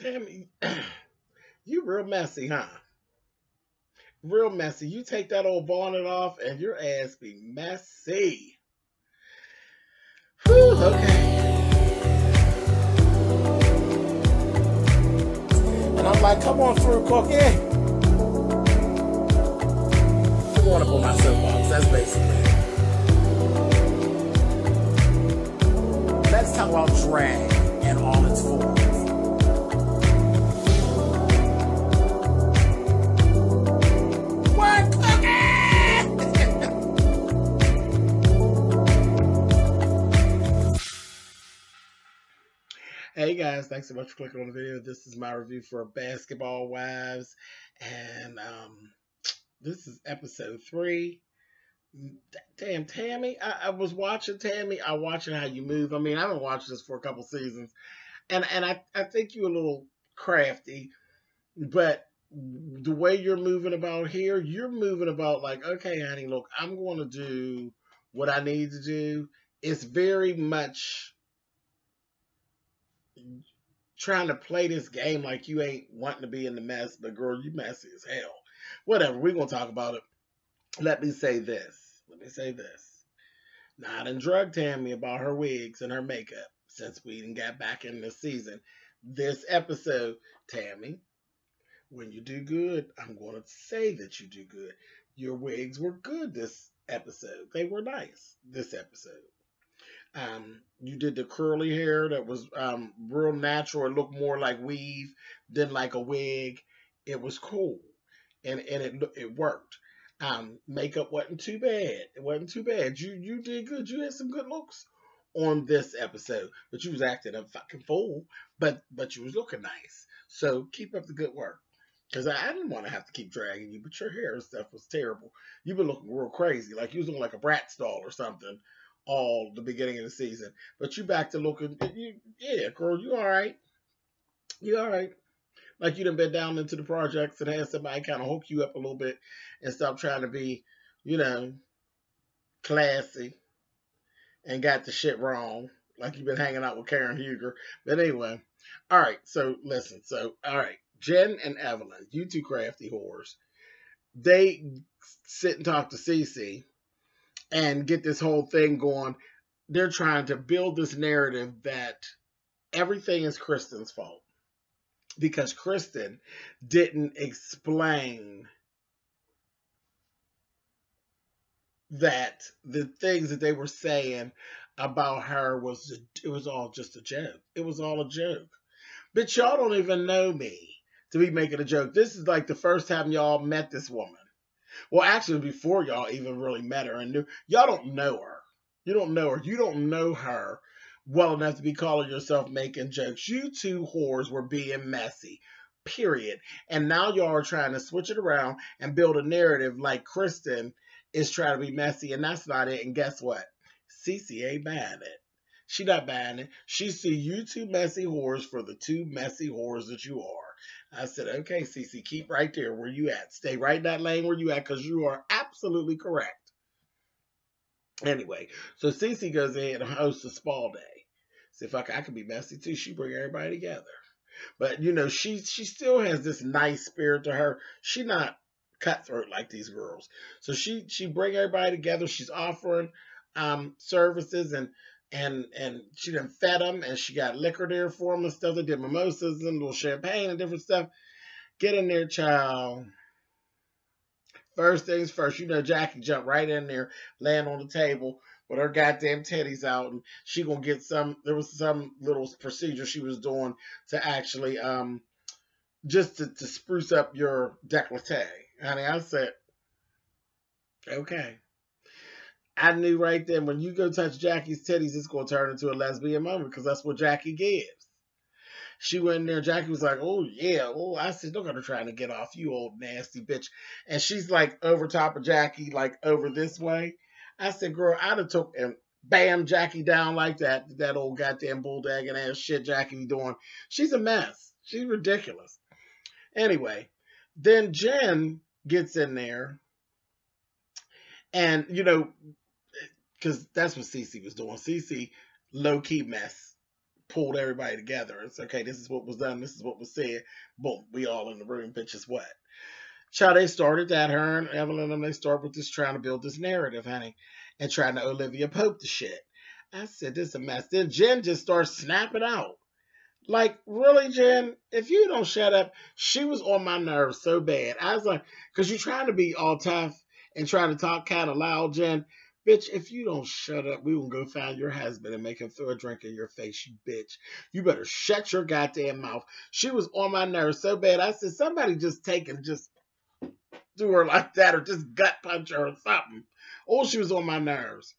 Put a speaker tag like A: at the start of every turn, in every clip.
A: Tammy, you real messy, huh? Real messy. You take that old bonnet off and your ass be messy. Whew, okay.
B: And I'm like, come on through, Cookie.
A: I want to pull my soapbox. That's basically it.
B: Let's talk about drag and all its forms.
A: Guys, thanks so much for clicking on the video. This is my review for Basketball Wives, and um, this is episode three. Damn, Tammy, I, I was watching Tammy. I watching how you move. I mean, I've been watching this for a couple seasons, and and I I think you're a little crafty, but the way you're moving about here, you're moving about like, okay, honey, look, I'm going to do what I need to do. It's very much trying to play this game like you ain't wanting to be in the mess, but girl, you messy as hell. Whatever, we're gonna talk about it. Let me say this. Let me say this. Now I done drug Tammy about her wigs and her makeup since we didn't got back in the season. This episode, Tammy, when you do good, I'm gonna say that you do good. Your wigs were good this episode. They were nice this episode. Um, you did the curly hair that was um, real natural. It looked more like weave than like a wig. It was cool, and and it it worked. Um, makeup wasn't too bad. It wasn't too bad. You you did good. You had some good looks on this episode, but you was acting a fucking fool. But but you was looking nice. So keep up the good work. Cause I, I didn't want to have to keep dragging you, but your hair and stuff was terrible. You've been looking real crazy, like you was looking like a Bratz doll or something all the beginning of the season. But you back to looking, you, yeah, girl, you all right. You all right. Like you done been down into the projects and had somebody kind of hook you up a little bit and stop trying to be, you know, classy and got the shit wrong. Like you've been hanging out with Karen Huger. But anyway, all right. So listen. So, all right. Jen and Evelyn, you two crafty whores, they sit and talk to Cece and get this whole thing going. They're trying to build this narrative that everything is Kristen's fault because Kristen didn't explain that the things that they were saying about her was it was all just a joke. It was all a joke. But y'all don't even know me to be making a joke. This is like the first time y'all met this woman. Well, actually, before y'all even really met her and knew, y'all don't know her. You don't know her. You don't know her well enough to be calling yourself making jokes. You two whores were being messy, period. And now y'all are trying to switch it around and build a narrative like Kristen is trying to be messy, and that's not it. And guess what? Cece ain't buying it. She not buying it. She see you two messy whores for the two messy whores that you are. I said, okay, Cece, keep right there where you at. Stay right in that lane where you at because you are absolutely correct. Anyway, so Cece goes in and hosts a spa day. See if I, I can be messy too. She bring everybody together. But you know, she she still has this nice spirit to her. She not cutthroat like these girls. So she she bring everybody together. She's offering um services and and and she done fed them and she got liquor there for them and stuff. They did mimosas and little champagne and different stuff. Get in there, child. First things first, you know Jackie jumped right in there, land on the table with her goddamn teddies out, and she gonna get some. There was some little procedure she was doing to actually um just to, to spruce up your décolleté. Honey, I said, okay. I knew right then when you go touch Jackie's titties, it's going to turn into a lesbian moment because that's what Jackie gives. She went in there. Jackie was like, "Oh yeah, oh." I said, "Don't go trying to get off, you old nasty bitch." And she's like over top of Jackie, like over this way. I said, "Girl, I'd have took and bam Jackie down like that. That old goddamn bulldagging ass shit Jackie be doing. She's a mess. She's ridiculous." Anyway, then Jen gets in there, and you know because that's what CC was doing. CC low key mess pulled everybody together. It's okay, this is what was done, this is what was said. Boom, we all in the room, bitches what? Child, they started that, her and Evelyn and they start with this trying to build this narrative, honey, and trying to Olivia Pope the shit. I said, this is a mess. Then Jen just starts snapping out. Like, really, Jen? If you don't shut up, she was on my nerves so bad. I was like, because you're trying to be all tough and trying to talk kind of loud, Jen. Bitch, if you don't shut up, we will go find your husband and make him throw a drink in your face, you bitch. You better shut your goddamn mouth. She was on my nerves so bad. I said, somebody just take and just do her like that or just gut punch her or something. Oh, she was on my nerves.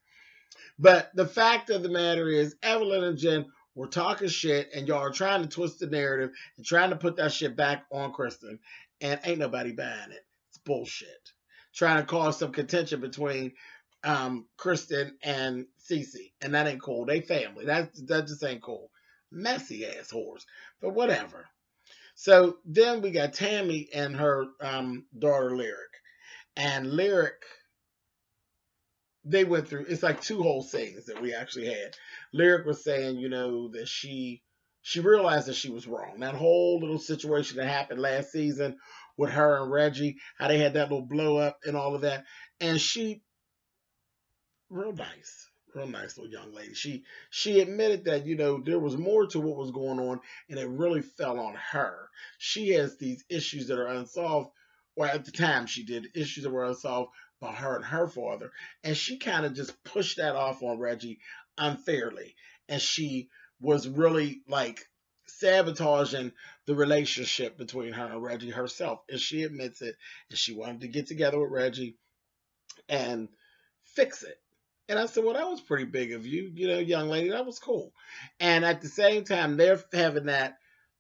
A: But the fact of the matter is, Evelyn and Jen were talking shit, and y'all are trying to twist the narrative and trying to put that shit back on Kristen, and ain't nobody buying it. It's bullshit. Trying to cause some contention between um, Kristen and Cece, and that ain't cool. They family. That that just ain't cool. Messy ass whores, but whatever. So then we got Tammy and her um, daughter Lyric, and Lyric. They went through. It's like two whole things that we actually had. Lyric was saying, you know, that she she realized that she was wrong. That whole little situation that happened last season with her and Reggie, how they had that little blow up and all of that, and she real nice. Real nice little young lady. She she admitted that you know there was more to what was going on, and it really fell on her. She has these issues that are unsolved, or at the time she did. Issues that were unsolved by her and her father, and she kind of just pushed that off on Reggie unfairly, and she was really like sabotaging the relationship between her and Reggie herself, and she admits it, and she wanted to get together with Reggie and fix it and I said, well, that was pretty big of you, you know, young lady. That was cool. And at the same time, they're having that.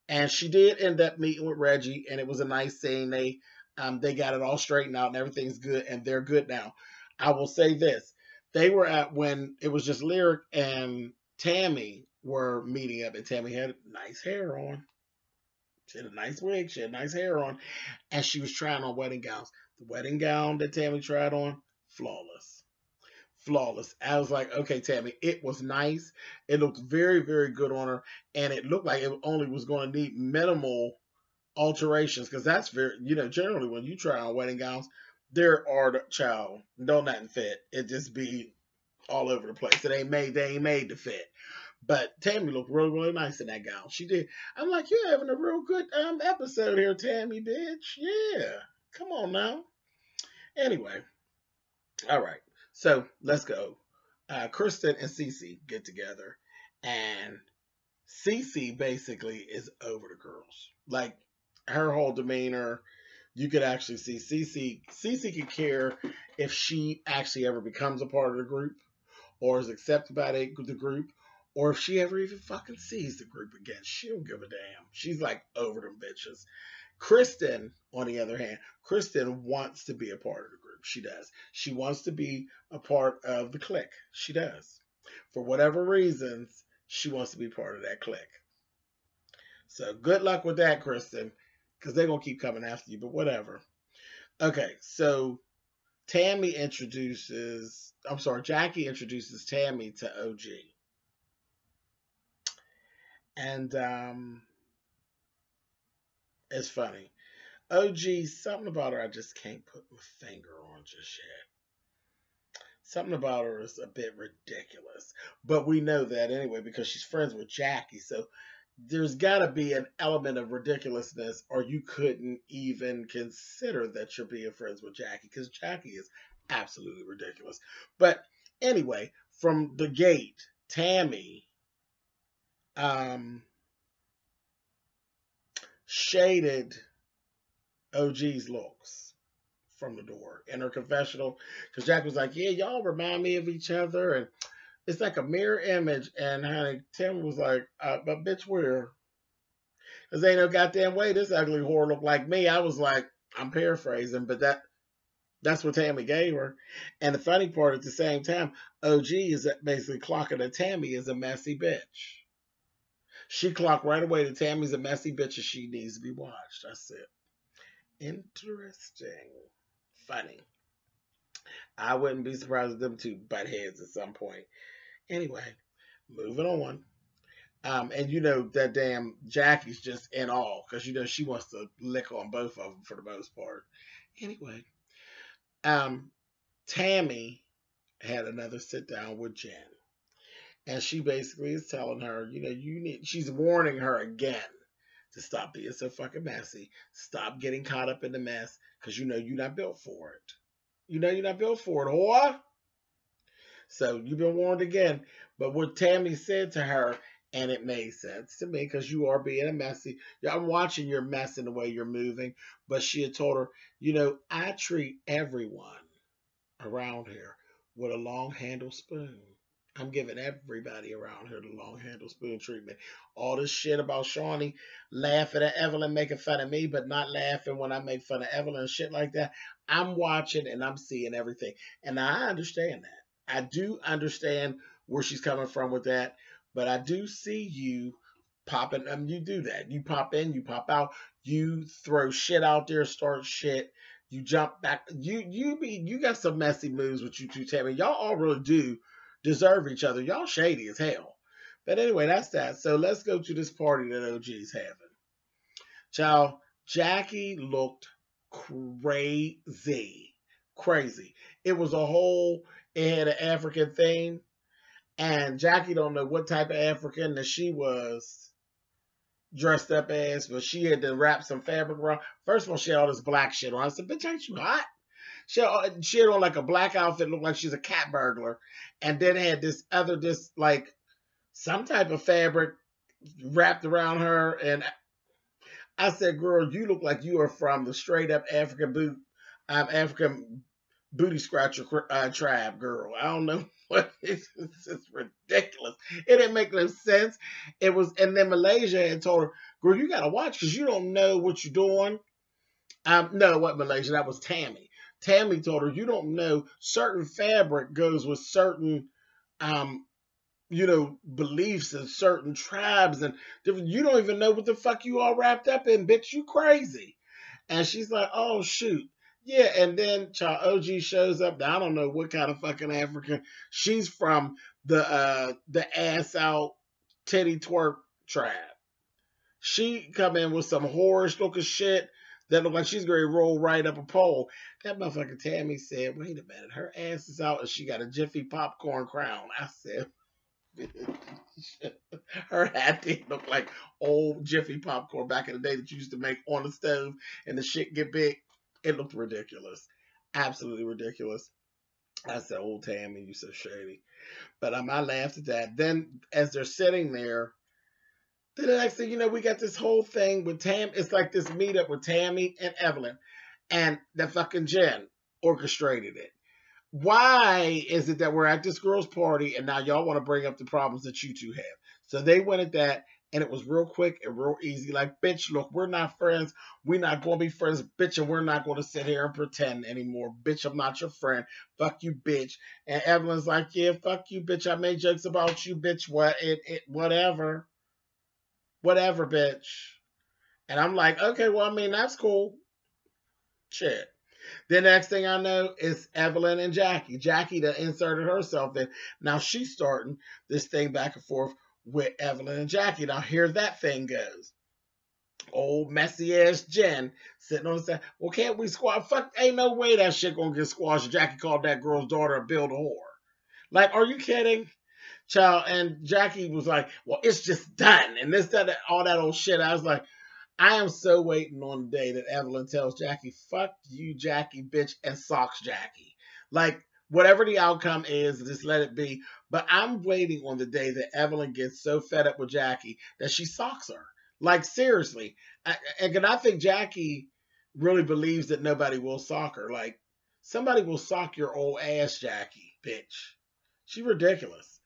A: And she did end up meeting with Reggie, and it was a nice scene. They um, they got it all straightened out, and everything's good, and they're good now. I will say this: they were at when it was just Lyric and Tammy were meeting up, and Tammy had nice hair on. She had a nice wig, she had nice hair on, and she was trying on wedding gowns. The wedding gown that Tammy tried on, flawless flawless. I was like, okay, Tammy, it was nice. It looked very, very good on her, and it looked like it only was going to need minimal alterations because that's very, you know, generally when you try on wedding gowns, there are child don't nothing fit. It just be all over the place. It ain't made. They ain't made to fit. But Tammy looked really, really nice in that gown. She did. I'm like, you're having a real good um episode here, Tammy, bitch. Yeah. Come on now. Anyway. All right. So let's go. Uh, Kristen and Cece get together, and Cece basically is over the girls. Like her whole demeanor, you could actually see Cece. Cece could care if she actually ever becomes a part of the group, or is accepted by the, the group, or if she ever even fucking sees the group again. She don't give a damn. She's like over them bitches. Kristen, on the other hand, Kristen wants to be a part of the group. She does. She wants to be a part of the clique. She does. For whatever reasons, she wants to be part of that clique. So good luck with that, Kristen, because they're going to keep coming after you, but whatever. Okay, so Tammy introduces, I'm sorry, Jackie introduces Tammy to OG. And um, it's funny. OG, something about her I just can't put my finger on just yet. Something about her is a bit ridiculous. But we know that anyway because she's friends with Jackie. So there's got to be an element of ridiculousness, or you couldn't even consider that you're being friends with Jackie because Jackie is absolutely ridiculous. But anyway, from the gate, Tammy um, shaded OG's looks from the door in her confessional because Jack was like, "Yeah, y'all remind me of each other," and it's like a mirror image. And honey, Tim was like, uh, "But bitch, where?" Cause ain't no goddamn way this ugly whore looked like me. I was like, I'm paraphrasing, but that that's what Tammy gave her. And the funny part at the same time, OG is basically clocking that Tammy is a messy bitch. She clocked right away that Tammy's a messy bitch and she needs to be watched. That's it. Interesting. Funny. I wouldn't be surprised if them two butt heads at some point. Anyway, moving on. Um, and you know that damn Jackie's just in awe because you know she wants to lick on both of them for the most part. Anyway, um, Tammy had another sit down with Jen, and she basically is telling her, you know, you need. She's warning her again to stop being so fucking messy. Stop getting caught up in the mess because you know you're not built for it. You know you're not built for it, whore. So you've been warned again. But what Tammy said to her, and it made sense to me because you are being a messy. I'm watching your mess in the way you're moving. But she had told her, you know, I treat everyone around here with a long handle spoon. I'm giving everybody around here the long handle spoon treatment. All this shit about Shaunie laughing at Evelyn making fun of me, but not laughing when I make fun of Evelyn and shit like that. I'm watching and I'm seeing everything. And I understand that. I do understand where she's coming from with that, but I do see you popping. I mean, you do that. You pop in, you pop out, you throw shit out there, start shit. You jump back. You you be you got some messy moves with you two, Tammy. Y'all all really do deserve each other. Y'all shady as hell. But anyway, that's that. So let's go to this party that OG's having. Child, Jackie looked crazy. Crazy. It was a whole, it had an African theme. And Jackie don't know what type of African that she was dressed up as, but she had to wrap some fabric around. First of all, she had all this black shit on. I said, bitch, ain't you hot? She had, she had on like a black outfit, looked like she's a cat burglar and then had this other this like some type of fabric wrapped around her and I said, "Girl, you look like you are from the straight up African boot, um, African booty scratcher uh, tribe, girl. I don't know what it's just ridiculous. It didn't make no sense. It was, and then Malaysia had told her, "Girl, you gotta watch because you don't know what you're doing." Um, no, what Malaysia? That was Tammy. Tammy told her, you don't know certain fabric goes with certain, um, you know, beliefs and certain tribes and different. You don't even know what the fuck you all wrapped up in, bitch. You crazy. And she's like, oh shoot. Yeah, and then Child OG shows up. Now, I don't know what kind of fucking African. She's from the uh the ass out titty twerk tribe. She come in with some horse looking shit that looked like she's going to roll right up a pole. That motherfucker Tammy said, wait a minute, her ass is out and she got a Jiffy popcorn crown. I said, her hat did look like old Jiffy popcorn back in the day that you used to make on the stove and the shit get big. It looked ridiculous. Absolutely ridiculous. I said, old Tammy, you so shady. But um, I laughed at that. Then as they're sitting there, then the next thing you know, we got this whole thing with Tam. It's like this meetup with Tammy and Evelyn, and that fucking Jen orchestrated it. Why is it that we're at this girl's party and now y'all want to bring up the problems that you two have? So they went at that, and it was real quick and real easy. Like, bitch, look, we're not friends. We're not going to be friends, bitch, and we're not going to sit here and pretend anymore. Bitch, I'm not your friend. Fuck you, bitch. And Evelyn's like, yeah, fuck you, bitch. I made jokes about you, bitch. What? It, it, whatever whatever, bitch. And I'm like, okay, well, I mean, that's cool. Shit. The next thing I know is Evelyn and Jackie. Jackie that inserted herself in. Now she's starting this thing back and forth with Evelyn and Jackie. Now here that thing goes. Old messy ass Jen sitting on the side. Well, can't we squash? Fuck, ain't no way that shit gonna get squashed. Jackie called that girl's daughter a build a whore. Like, are you kidding? Child. And Jackie was like, well, it's just done. And this, that, all that old shit. I was like, I am so waiting on the day that Evelyn tells Jackie, fuck you, Jackie, bitch, and socks Jackie. Like, whatever the outcome is, just let it be. But I'm waiting on the day that Evelyn gets so fed up with Jackie that she socks her. Like, seriously. I, and I think Jackie really believes that nobody will sock her. Like, somebody will sock your old ass, Jackie, bitch. She ridiculous.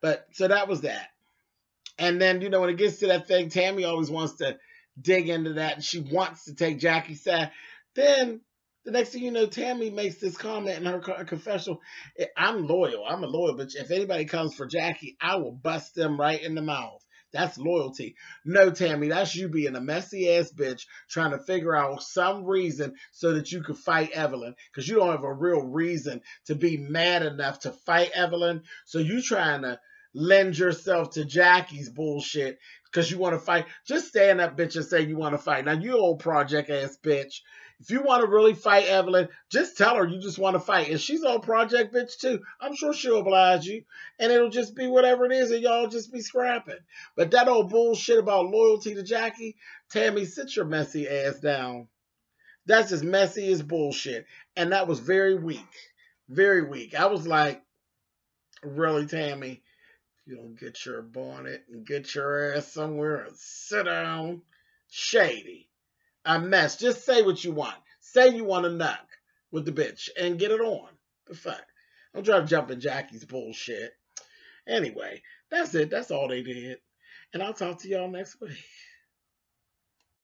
A: But so that was that. And then, you know, when it gets to that thing, Tammy always wants to dig into that and she wants to take Jackie's side. Then the next thing you know, Tammy makes this comment in her confessional. Eh, I'm loyal. I'm a loyal bitch. If anybody comes for Jackie, I will bust them right in the mouth. That's loyalty. No, Tammy, that's you being a messy ass bitch trying to figure out some reason so that you could fight Evelyn because you don't have a real reason to be mad enough to fight Evelyn. So you trying to lend yourself to Jackie's bullshit because you want to fight. Just stand up, bitch, and say you want to fight. Now, you old project ass bitch. If you want to really fight Evelyn, just tell her you just want to fight. And she's on project bitch too. I'm sure she'll oblige you. And it'll just be whatever it is, and y'all just be scrapping. But that old bullshit about loyalty to Jackie, Tammy, sit your messy ass down. That's as messy as bullshit. And that was very weak. Very weak. I was like, really, Tammy? You don't get your bonnet and get your ass somewhere and sit down. Shady. A mess. Just say what you want. Say you want to knock with the bitch and get it on. The fuck. I'm trying to jump in Jackie's bullshit. Anyway, that's it. That's all they did. And I'll talk to y'all next week.